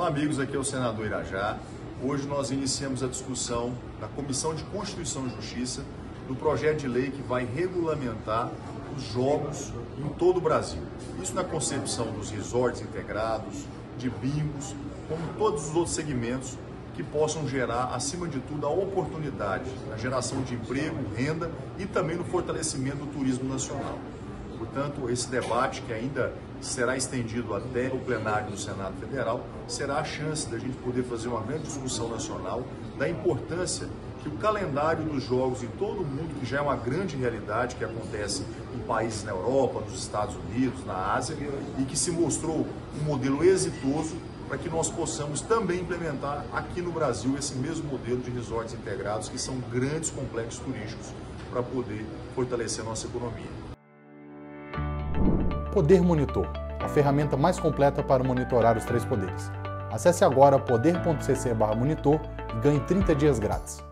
Olá, amigos. Aqui é o senador Irajá. Hoje nós iniciamos a discussão na Comissão de Constituição e Justiça do projeto de lei que vai regulamentar os jogos em todo o Brasil. Isso na concepção dos resorts integrados, de bingos, como todos os outros segmentos que possam gerar, acima de tudo, a oportunidade, a geração de emprego, renda e também no fortalecimento do turismo nacional. Portanto, esse debate, que ainda será estendido até o plenário do Senado Federal, será a chance da gente poder fazer uma grande discussão nacional da importância que o calendário dos jogos em todo o mundo, que já é uma grande realidade que acontece em países na Europa, nos Estados Unidos, na Ásia, e que se mostrou um modelo exitoso para que nós possamos também implementar aqui no Brasil esse mesmo modelo de resorts integrados, que são grandes complexos turísticos, para poder fortalecer nossa economia. Poder Monitor, a ferramenta mais completa para monitorar os três poderes. Acesse agora poder.cc/monitor e ganhe 30 dias grátis.